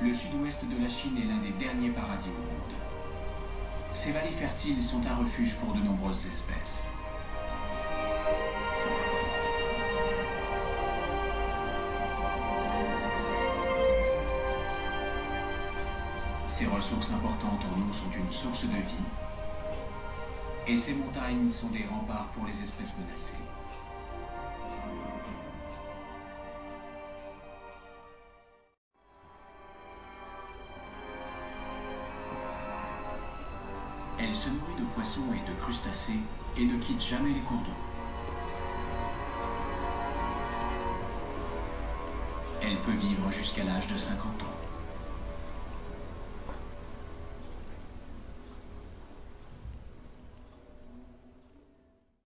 le sud-ouest de la Chine est l'un des derniers paradis au monde. Ces vallées fertiles sont un refuge pour de nombreuses espèces. Ces ressources importantes en eau sont une source de vie, et ces montagnes sont des remparts pour les espèces menacées. Elle se nourrit de poissons et de crustacés et ne quitte jamais les cours d'eau. Elle peut vivre jusqu'à l'âge de 50 ans.